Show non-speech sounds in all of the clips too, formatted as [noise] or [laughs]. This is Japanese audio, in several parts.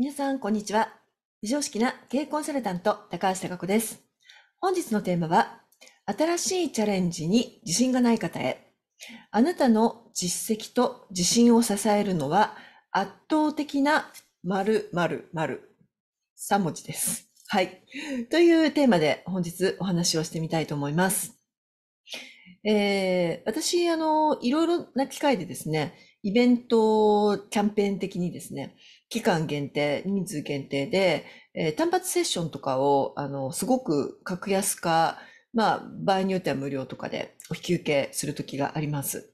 皆さん、こんにちは。非常識な経営コンサルタント、高橋貴子です。本日のテーマは、新しいチャレンジに自信がない方へ。あなたの実績と自信を支えるのは、圧倒的な〇〇〇。3文字です。はい。というテーマで本日お話をしてみたいと思います。えー、私、あの、いろいろな機会でですね、イベントキャンペーン的にですね、期間限定、人数限定で、えー、単発セッションとかを、あの、すごく格安化、まあ、場合によっては無料とかでお引き受けするときがあります。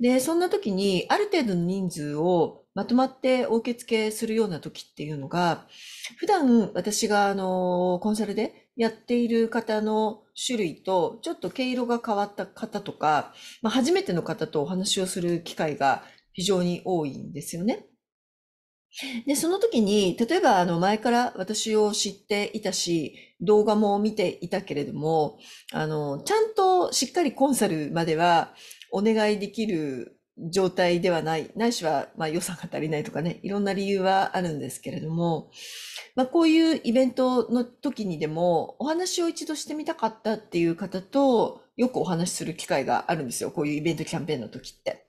で、そんな時に、ある程度の人数をまとまってお受付するような時っていうのが、普段私があの、コンサルでやっている方の種類と、ちょっと毛色が変わった方とか、まあ、初めての方とお話をする機会が非常に多いんですよね。で、その時に、例えばあの前から私を知っていたし、動画も見ていたけれども、あの、ちゃんとしっかりコンサルまではお願いできる状態ではない、ないしは、まあ、予算が足りないとかね、いろんな理由はあるんですけれども、まあ、こういうイベントの時にでも、お話を一度してみたかったっていう方と、よくお話しする機会があるんですよ。こういうイベントキャンペーンの時って。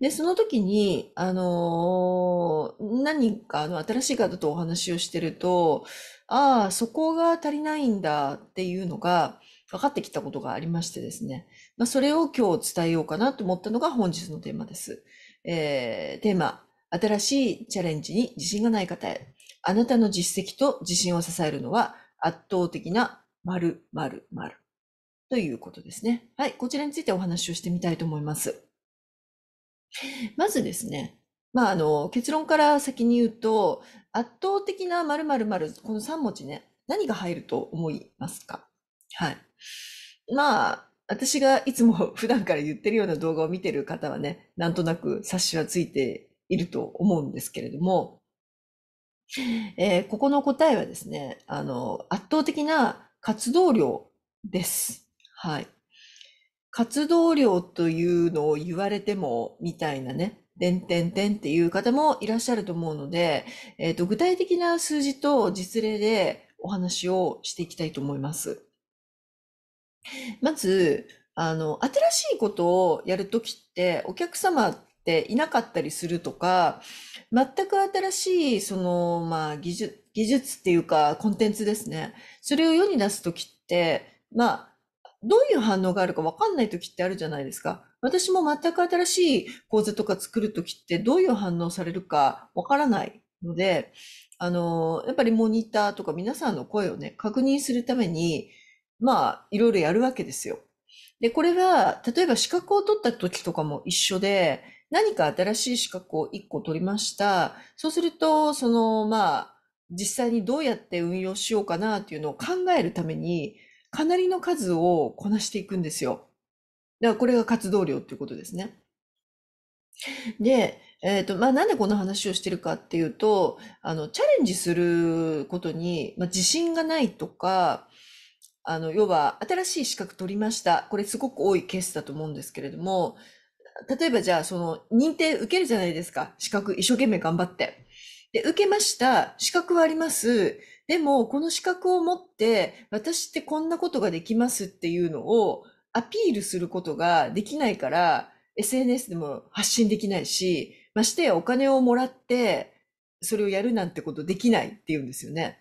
で、その時に、あのー、何かの新しい方とお話をしてると、ああ、そこが足りないんだっていうのが分かってきたことがありましてですね。まあ、それを今日伝えようかなと思ったのが本日のテーマです。えー、テーマ、新しいチャレンジに自信がない方へ。あなたの実績と自信を支えるのは圧倒的な〇〇〇ということですね。はい、こちらについてお話をしてみたいと思います。[laughs] まずですね、まあ、あの、結論から先に言うと、圧倒的な〇〇〇、この3文字ね、何が入ると思いますか？はい。まあ、私がいつも普段から言ってるような動画を見てる方はね、なんとなく察しはついていると思うんですけれども、えー、ここの答えはですね、あの、圧倒的な活動量です。はい。活動量というのを言われても、みたいなね、点点点っていう方もいらっしゃると思うので、えっ、ー、と、具体的な数字と実例でお話をしていきたいと思います。まず、あの、新しいことをやるときって、お客様っていなかったりするとか、全く新しい、その、まあ、技術、技術っていうか、コンテンツですね。それを世に出すときって、まあ、どういう反応があるかわかんない時ってあるじゃないですか。私も全く新しい講座とか作る時ってどういう反応されるかわからないので、あの、やっぱりモニターとか皆さんの声をね、確認するために、まあ、いろいろやるわけですよ。で、これは、例えば資格を取った時とかも一緒で、何か新しい資格を1個取りました。そうすると、その、まあ、実際にどうやって運用しようかなっていうのを考えるために、かなりの数をこなしていくんですよ。だからこれが活動量っていうことですね。で、えっ、ー、と、まあ、なんでこの話をしてるかっていうと、あの、チャレンジすることに、まあ、自信がないとか、あの、要は、新しい資格取りました。これすごく多いケースだと思うんですけれども、例えばじゃあ、その、認定受けるじゃないですか。資格一生懸命頑張って。で、受けました。資格はあります。でも、この資格を持って、私ってこんなことができますっていうのをアピールすることができないから、SNS でも発信できないし、ましてやお金をもらって、それをやるなんてことできないっていうんですよね。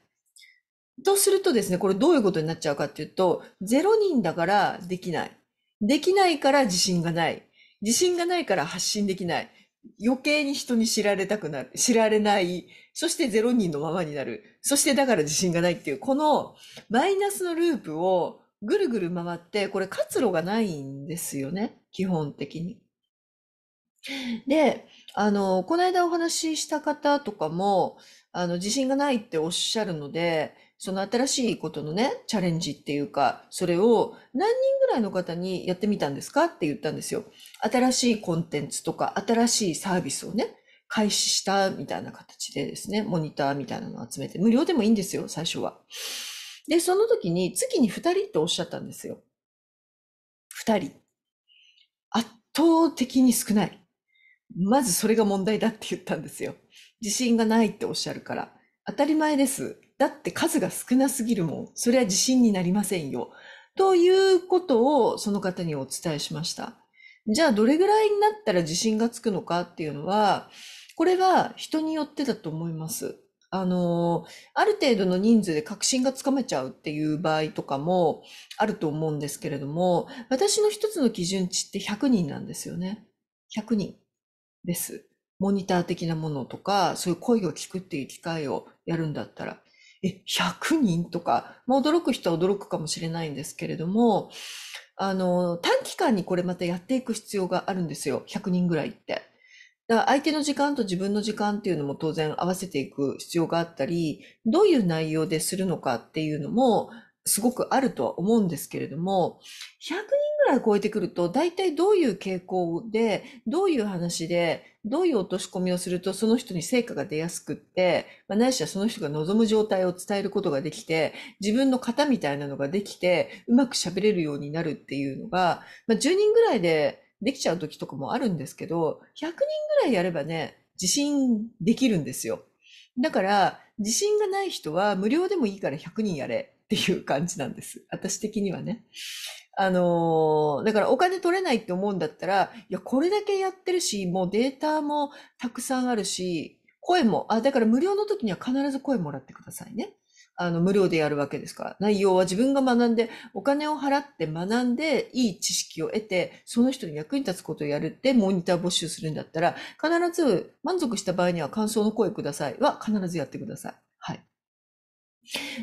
とするとですね、これどういうことになっちゃうかっていうと、0人だからできない。できないから自信がない。自信がないから発信できない。余計に人に知られたくなる。知られない。そして0人のままになる。そしてだから自信がないっていう、このマイナスのループをぐるぐる回って、これ活路がないんですよね。基本的に。で、あの、この間お話しした方とかも、あの、自信がないっておっしゃるので、その新しいことのね、チャレンジっていうか、それを何人ぐらいの方にやってみたんですかって言ったんですよ。新しいコンテンツとか、新しいサービスをね、開始したみたいな形でですね、モニターみたいなのを集めて、無料でもいいんですよ、最初は。で、その時に月に2人っておっしゃったんですよ。2人。圧倒的に少ない。まずそれが問題だって言ったんですよ。自信がないっておっしゃるから。当たり前です。だって数が少なすぎるもん。それは自信になりませんよ。ということをその方にお伝えしました。じゃあどれぐらいになったら自信がつくのかっていうのは、これは人によってだと思います。あの、ある程度の人数で確信がつかめちゃうっていう場合とかもあると思うんですけれども、私の一つの基準値って100人なんですよね。100人です。モニター的なものとか、そういう声を聞くっていう機会をやるんだったら。え、100人とか、まあ、驚く人は驚くかもしれないんですけれども、あの、短期間にこれまたやっていく必要があるんですよ。100人ぐらいって。だから相手の時間と自分の時間っていうのも当然合わせていく必要があったり、どういう内容でするのかっていうのもすごくあるとは思うんですけれども、100人ぐらい超えてくると、大体どういう傾向で、どういう話で、どういう落とし込みをするとその人に成果が出やすくって、まあ、ないしはその人が望む状態を伝えることができて、自分の型みたいなのができて、うまく喋れるようになるっていうのが、まあ、10人ぐらいでできちゃう時とかもあるんですけど、100人ぐらいやればね、自信できるんですよ。だから、自信がない人は無料でもいいから100人やれっていう感じなんです。私的にはね。あのー、だからお金取れないって思うんだったら、いや、これだけやってるし、もうデータもたくさんあるし、声も、あ、だから無料の時には必ず声もらってくださいね。あの、無料でやるわけですから。内容は自分が学んで、お金を払って学んで、いい知識を得て、その人に役に立つことをやるってモニター募集するんだったら、必ず満足した場合には感想の声くださいは必ずやってください。はい。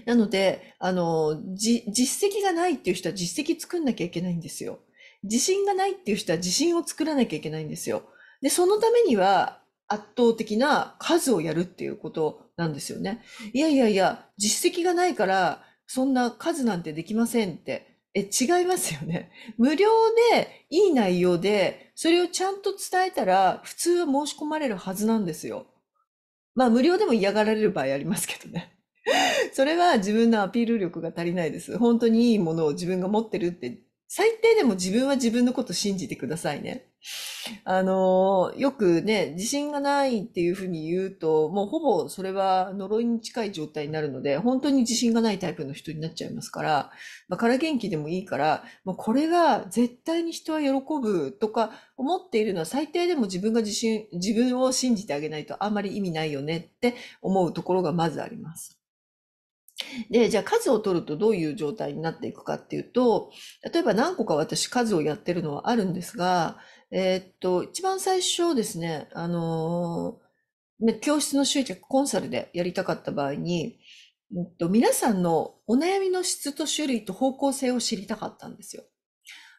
なので、あの、じ、実績がないっていう人は実績作んなきゃいけないんですよ。自信がないっていう人は自信を作らなきゃいけないんですよ。で、そのためには圧倒的な数をやるっていうことなんですよね。いやいやいや、実績がないから、そんな数なんてできませんって。え、違いますよね。無料でいい内容で、それをちゃんと伝えたら、普通は申し込まれるはずなんですよ。まあ、無料でも嫌がられる場合ありますけどね。[laughs] それは自分のアピール力が足りないです。本当にいいものを自分が持ってるって最低でも自分は自分のこと信じてくださいね。あの、よくね、自信がないっていうふうに言うと、もうほぼそれは呪いに近い状態になるので、本当に自信がないタイプの人になっちゃいますから、まあ、から元気でもいいから、もうこれが絶対に人は喜ぶとか思っているのは最低でも自分が自信、自分を信じてあげないとあんまり意味ないよねって思うところがまずあります。で、じゃあ数を取るとどういう状態になっていくかっていうと、例えば何個か私数をやってるのはあるんですが、えー、っと、一番最初ですね、あのー、教室の集客コンサルでやりたかった場合に、えっと、皆さんのお悩みの質と種類と方向性を知りたかったんですよ。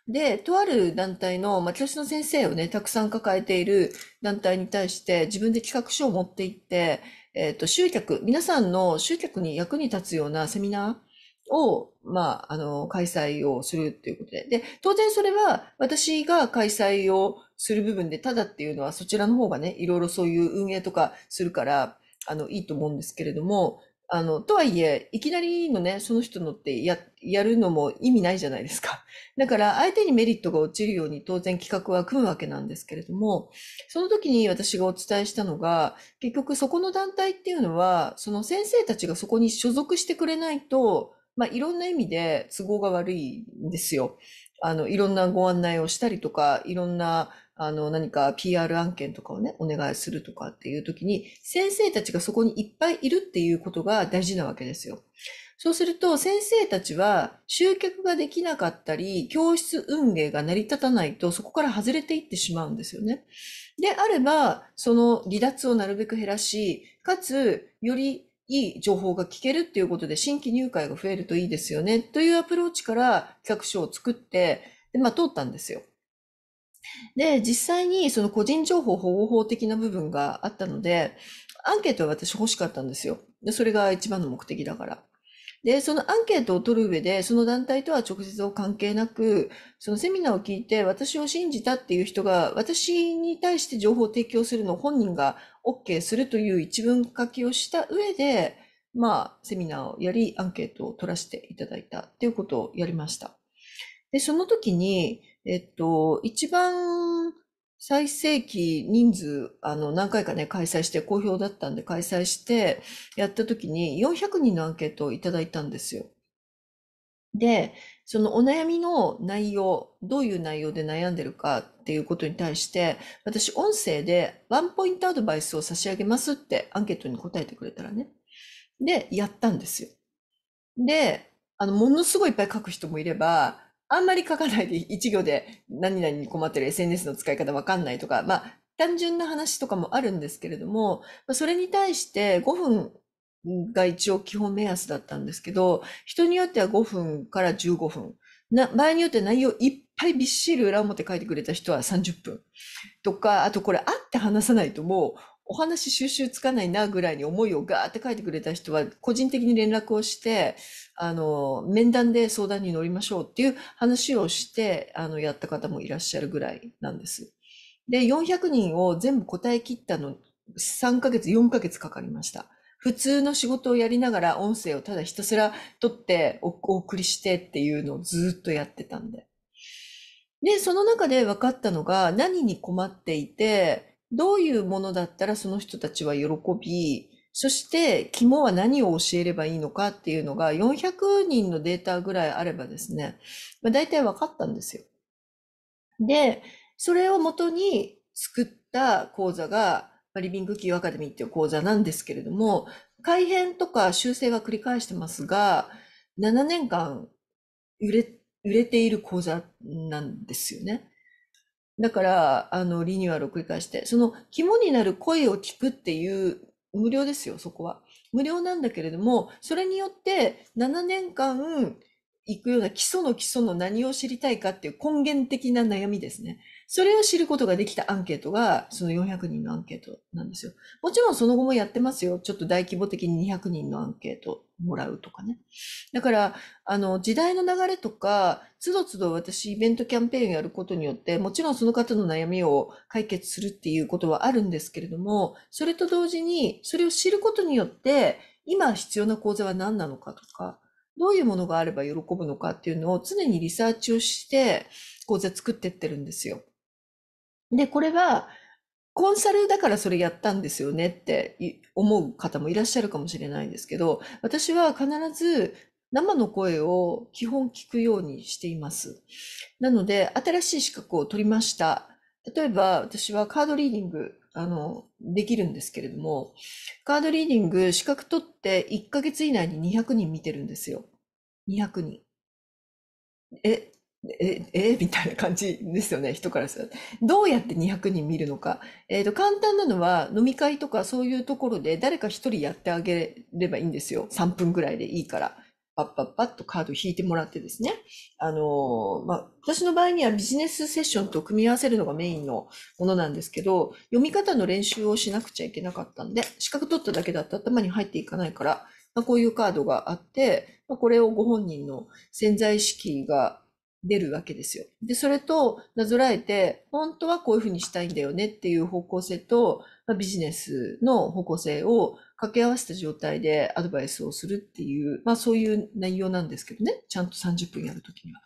で、とある団体の、まあ、教師の先生をね、たくさん抱えている団体に対して自分で企画書を持って行って、えっ、ー、と、集客、皆さんの集客に役に立つようなセミナーを、まあ、あの、開催をするっていうことで。で、当然それは私が開催をする部分で、ただっていうのはそちらの方がね、いろいろそういう運営とかするから、あの、いいと思うんですけれども、あの、とはいえ、いきなりのね、その人のってや、やるのも意味ないじゃないですか。[laughs] だから、相手にメリットが落ちるように当然企画は組むわけなんですけれども、その時に私がお伝えしたのが、結局そこの団体っていうのは、その先生たちがそこに所属してくれないと、まあ、いろんな意味で都合が悪いんですよ。あの、いろんなご案内をしたりとか、いろんなあの、何か PR 案件とかをね、お願いするとかっていう時に、先生たちがそこにいっぱいいるっていうことが大事なわけですよ。そうすると、先生たちは集客ができなかったり、教室運営が成り立たないと、そこから外れていってしまうんですよね。であれば、その離脱をなるべく減らし、かつ、よりいい情報が聞けるっていうことで新規入会が増えるといいですよね、というアプローチから企画書を作って、で、まあ通ったんですよ。で、実際にその個人情報保護法的な部分があったので、アンケートは私欲しかったんですよ。で、それが一番の目的だから。で、そのアンケートを取る上で、その団体とは直接関係なく、そのセミナーを聞いて私を信じたっていう人が、私に対して情報を提供するのを本人が OK するという一文書きをした上で、まあ、セミナーをやり、アンケートを取らせていただいたっていうことをやりました。で、その時に、えっと、一番最盛期人数、あの、何回かね、開催して好評だったんで開催してやった時に400人のアンケートをいただいたんですよ。で、そのお悩みの内容、どういう内容で悩んでるかっていうことに対して、私音声でワンポイントアドバイスを差し上げますってアンケートに答えてくれたらね。で、やったんですよ。で、あの、ものすごいいっぱい書く人もいれば、あんまり書かないで [laughs] 一行で何々に困ってる SNS の使い方わかんないとか、まあ、単純な話とかもあるんですけれども、それに対して5分が一応基本目安だったんですけど、人によっては5分から15分。な、場合によって内容いっぱいびっしり裏表書いてくれた人は30分。とか、あとこれ会って話さないともうお話収集つかないなぐらいに思いをガーって書いてくれた人は個人的に連絡をして、あの、面談で相談に乗りましょうっていう話をして、あの、やった方もいらっしゃるぐらいなんです。で、400人を全部答え切ったの3ヶ月、4ヶ月かかりました。普通の仕事をやりながら音声をただひたすら取ってお送りしてっていうのをずっとやってたんで。で、その中で分かったのが何に困っていて、どういうものだったらその人たちは喜び、そして肝は何を教えればいいのかっていうのが400人のデータぐらいあればですね、まあ、大体分かったんですよ。で、それをもとに作った講座がリビングキーアカデミーっていう講座なんですけれども、改変とか修正は繰り返してますが、7年間売れ、売れている講座なんですよね。だから、あの、リニューアルを繰り返して、その肝になる声を聞くっていう無料ですよ、そこは。無料なんだけれども、それによって7年間行くような基礎の基礎の何を知りたいかっていう根源的な悩みですね。それを知ることができたアンケートが、その400人のアンケートなんですよ。もちろんその後もやってますよ。ちょっと大規模的に200人のアンケートもらうとかね。だから、あの、時代の流れとか、つどつど私イベントキャンペーンやることによって、もちろんその方の悩みを解決するっていうことはあるんですけれども、それと同時に、それを知ることによって、今必要な講座は何なのかとか、どういうものがあれば喜ぶのかっていうのを常にリサーチをして講座作ってってるんですよ。で、これは、コンサルだからそれやったんですよねって思う方もいらっしゃるかもしれないんですけど、私は必ず生の声を基本聞くようにしています。なので、新しい資格を取りました。例えば、私はカードリーディング、あの、できるんですけれども、カードリーディング資格取って1ヶ月以内に200人見てるんですよ。200人。え、え、え、[laughs] みたいな感じですよね、人からすると。どうやって200人見るのか。えっ、ー、と、簡単なのは飲み会とかそういうところで誰か一人やってあげればいいんですよ。3分ぐらいでいいから。パッパッパッとカード引いてもらってですね。あの、まあ、私の場合にはビジネスセッションと組み合わせるのがメインのものなんですけど、読み方の練習をしなくちゃいけなかったんで、資格取っただけだと頭に入っていかないから、まあ、こういうカードがあって、まあ、これをご本人の潜在意識が出るわけですよ。で、それとなぞらえて、本当はこういうふうにしたいんだよねっていう方向性と、まあ、ビジネスの方向性を掛け合わせた状態でアドバイスをするっていう、まあそういう内容なんですけどね。ちゃんと30分やるときには。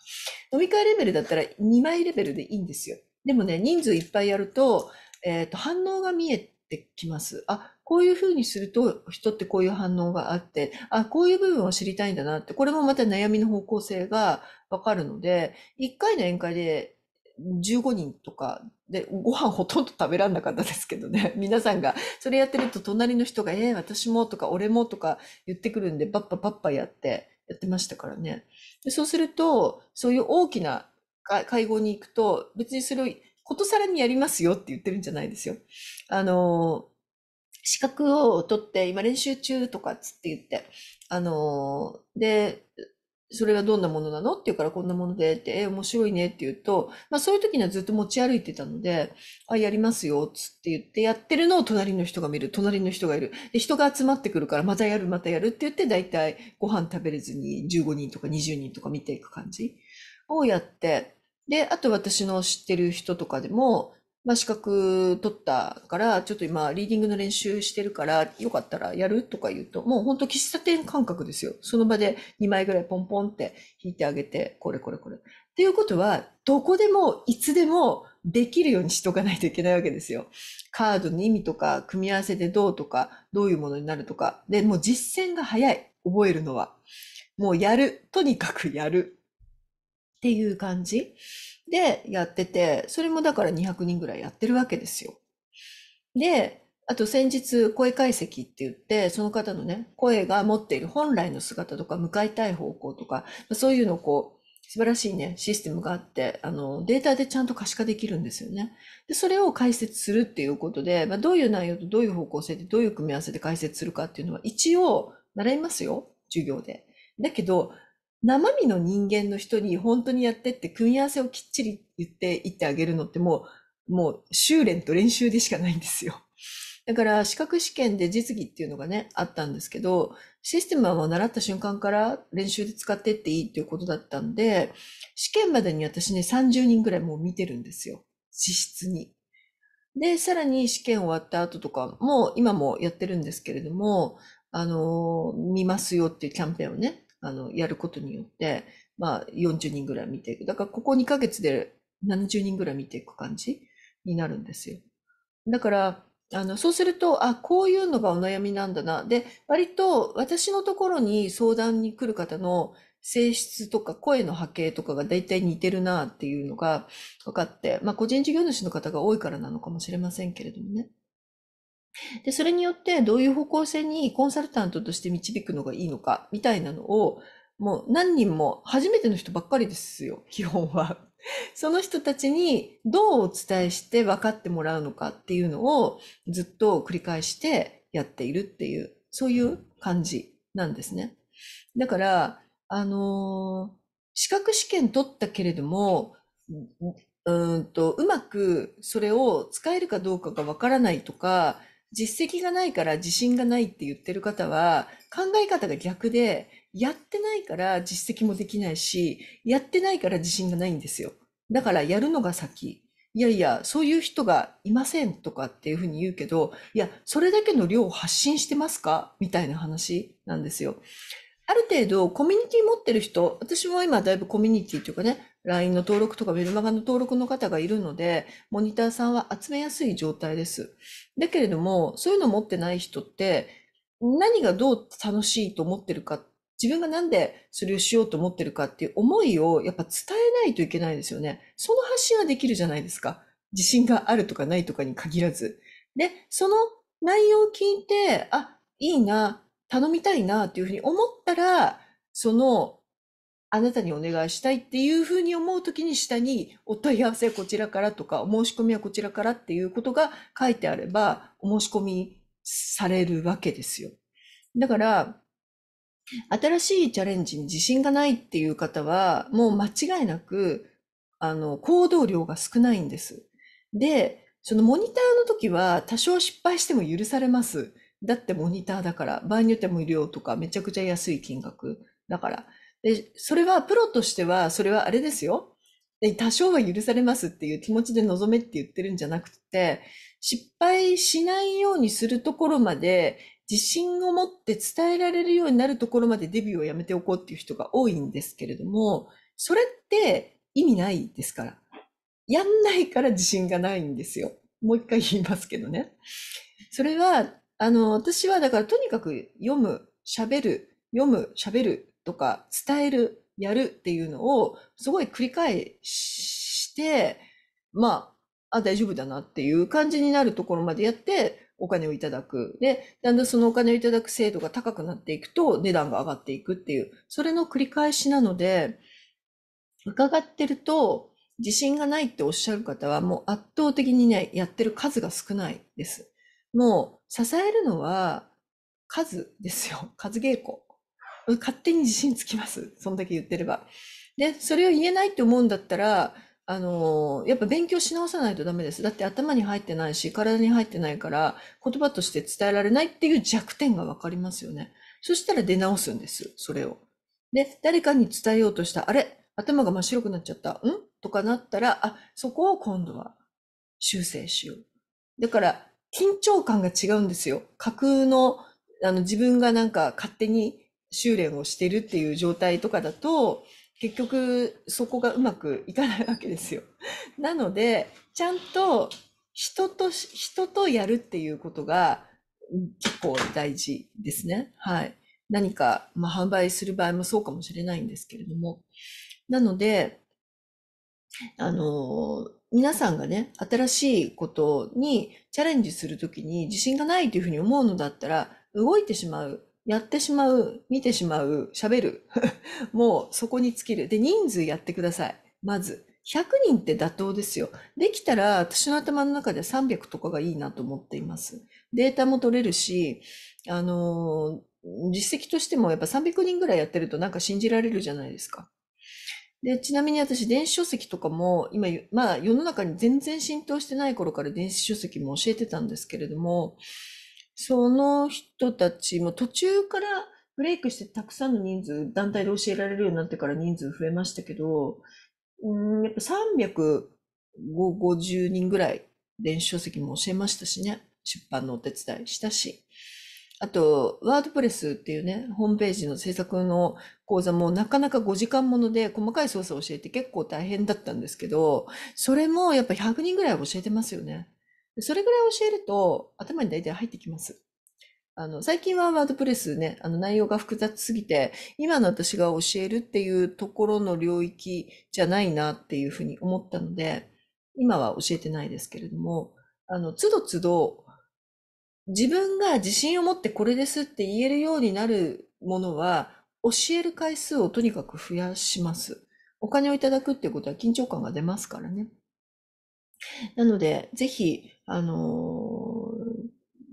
飲み会レベルだったら2枚レベルでいいんですよ。でもね、人数いっぱいやると、えっ、ー、と、反応が見えてきます。あ、こういうふうにすると人ってこういう反応があって、あ、こういう部分を知りたいんだなって、これもまた悩みの方向性がわかるので、1回の宴会で15人とかで、ご飯ほとんど食べらんなかったですけどね。[laughs] 皆さんが、それやってると隣の人が、えー、私もとか、俺もとか言ってくるんで、バッパバッパやって、やってましたからね。でそうすると、そういう大きな会合に行くと、別にそれをことさらにやりますよって言ってるんじゃないですよ。あの、資格を取って、今練習中とかつって言って、あので、それはどんなものなの？って言うからこんなものでって、え、面白いねって言うと、まあそういう時にはずっと持ち歩いてたので、あ、やりますよ、つって言って、やってるのを隣の人が見る、隣の人がいる。で、人が集まってくるから、またやる、またやるって言って、だいたいご飯食べれずに15人とか20人とか見ていく感じをやって、で、あと私の知ってる人とかでも、まあ、資格取ったから、ちょっと今、リーディングの練習してるから、よかったらやるとか言うと、もう本当喫茶店感覚ですよ。その場で2枚ぐらいポンポンって引いてあげて、これこれこれ。っていうことは、どこでも、いつでも、できるようにしとかないといけないわけですよ。カードの意味とか、組み合わせでどうとか、どういうものになるとか。で、もう実践が早い。覚えるのは。もうやる。とにかくやる。っていう感じでやってて、それもだから200人ぐらいやってるわけですよ。で、あと先日声解析って言って、その方のね、声が持っている本来の姿とか向かいたい方向とか、そういうのをこう、素晴らしいね、システムがあって、あの、データでちゃんと可視化できるんですよね。で、それを解説するっていうことで、まあ、どういう内容とどういう方向性でどういう組み合わせで解説するかっていうのは一応習いますよ、授業で。だけど、生身の人間の人に本当にやってって組み合わせをきっちり言っていってあげるのってもう、もう修練と練習でしかないんですよ。[laughs] だから資格試験で実技っていうのがね、あったんですけど、システムはもう習った瞬間から練習で使ってっていいっていうことだったんで、試験までに私ね、30人ぐらいもう見てるんですよ。実質に。で、さらに試験終わった後とかも、今もやってるんですけれども、あの、見ますよっていうキャンペーンをね、あの、やることによって、まあ、40人ぐらい見ていく。だから、ここ2ヶ月で70人ぐらい見ていく感じになるんですよ。だから、あの、そうすると、あ、こういうのがお悩みなんだな。で、割と私のところに相談に来る方の性質とか声の波形とかが大体似てるなっていうのが分かって、まあ個人事業主の方が多いからなのかもしれませんけれどもね。で、それによってどういう方向性にコンサルタントとして導くのがいいのかみたいなのをもう何人も初めての人ばっかりですよ、[laughs] 基本は。その人たちにどうお伝えして分かってもらうのかっていうのをずっと繰り返してやっているっていう、そういう感じなんですね。だから、あのー、資格試験取ったけれども、うんと、うまくそれを使えるかどうかが分からないとか、実績がないから自信がないって言ってる方は、考え方が逆で、やってないから実績もできないし、やってないから自信がないんですよ。だからやるのが先。いやいや、そういう人がいませんとかっていうふうに言うけど、いや、それだけの量を発信してますか？みたいな話なんですよ。ある程度コミュニティ持ってる人、私も今だいぶコミュニティというかね、LINE の登録とかメルマガの登録の方がいるので、モニターさんは集めやすい状態です。だけれども、そういうの持ってない人って、何がどう楽しいと思ってるか自分がなんでそれをしようと思ってるかっていう思いをやっぱ伝えないといけないですよね。その発信はできるじゃないですか。自信があるとかないとかに限らず。で、その内容を聞いて、あ、いいな、頼みたいなっていうふうに思ったら、その、あなたにお願いしたいっていうふうに思うときに下にお問い合わせこちらからとか、お申し込みはこちらからっていうことが書いてあれば、お申し込みされるわけですよ。だから、新しいチャレンジに自信がないっていう方は、もう間違いなく、あの、行動量が少ないんです。で、そのモニターの時は多少失敗しても許されます。だってモニターだから、場合によっては無料とかめちゃくちゃ安い金額だから。で、それはプロとしては、それはあれですよ。多少は許されますっていう気持ちで臨めって言ってるんじゃなくて、失敗しないようにするところまで自信を持って伝えられるようになるところまでデビューをやめておこうっていう人が多いんですけれども、それって意味ないですから。やんないから自信がないんですよ。もう一回言いますけどね。それは、あの、私はだからとにかく読む、喋る、読む、喋るとか伝える、やるっていうのをすごい繰り返して、まあ、あ、大丈夫だなっていう感じになるところまでやって、お金をいただく。で、だんだんそのお金をいただく精度が高くなっていくと値段が上がっていくっていう、それの繰り返しなので、伺ってると、自信がないっておっしゃる方はもう圧倒的にね、やってる数が少ないです。もう支えるのは数ですよ。数稽古。勝手に自信つきます。そんだけ言ってれば。で、それを言えないって思うんだったら、あの、やっぱ勉強し直さないとダメです。だって頭に入ってないし、体に入ってないから、言葉として伝えられないっていう弱点がわかりますよね。そしたら出直すんです、それを。で、誰かに伝えようとした、あれ頭が真っ白くなっちゃった。ん？とかなったら、あ、そこを今度は修正しよう。だから、緊張感が違うんですよ。架空の、あの、自分がなんか勝手に修練をしてるっていう状態とかだと、結局そこがうまくいかないわけですよ。[laughs] なので、ちゃんと人と、人とやるっていうことが結構大事ですね。はい。何か、まあ、販売する場合もそうかもしれないんですけれども。なので、あの、皆さんがね、新しいことにチャレンジするときに自信がないというふうに思うのだったら、動いてしまう、やってしまう、見てしまう、喋る。[laughs] もうそこに尽きる。で、人数やってください。まず。100人って妥当ですよ。できたら私の頭の中で300とかがいいなと思っています。データも取れるし、あの実績としてもやっぱ300人ぐらいやってるとなんか信じられるじゃないですか。で、ちなみに私、電子書籍とかも、今、まあ世の中に全然浸透してない頃から電子書籍も教えてたんですけれども、その人たちも途中からブレイクしてたくさんの人数、団体で教えられるようになってから人数増えましたけど、うん、やっぱ350人ぐらい電子書籍も教えましたしね。出版のお手伝いしたし。あと、ワードプレスっていうね、ホームページの制作の講座もなかなか5時間もので細かい操作を教えて結構大変だったんですけど、それもやっぱ100人ぐらい教えてますよね。それぐらい教えると頭に大体入ってきます。あの、最近はワードプレスね、あの内容が複雑すぎて、今の私が教えるっていうところの領域じゃないなっていうふうに思ったので、今は教えてないですけれども、あの、つどつど自分が自信を持ってこれですって言えるようになるものは、教える回数をとにかく増やします。お金をいただくっていうことは緊張感が出ますからね。なので、ぜひ、あのー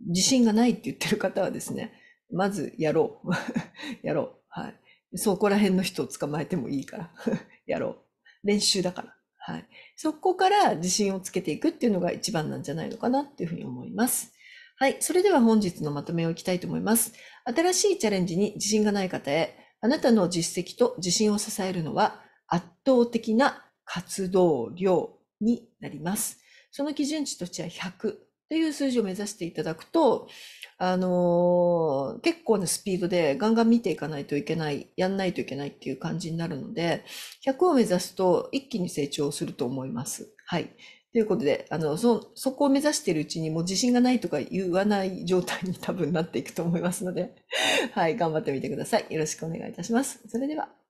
自信がないって言ってる方はですね、まずやろう。[laughs] やろう。はい。そこら辺の人を捕まえてもいいから [laughs] やろう。練習だから。はい。そこから自信をつけていくっていうのが一番なんじゃないのかなっていうふうに思います。はい。それでは本日のまとめをいきたいと思います。新しいチャレンジに自信がない方へ、あなたの実績と自信を支えるのは圧倒的な活動量になります。その基準値としては100。っていう数字を目指していただくと、あのー、結構なスピードでガンガン見ていかないといけない、やんないといけないっていう感じになるので、100を目指すと一気に成長すると思います。はい。ということで、あの、そ、そこを目指しているうちにもう自信がないとか言わない状態に多分なっていくと思いますので、はい、頑張ってみてください。よろしくお願いいたします。それでは。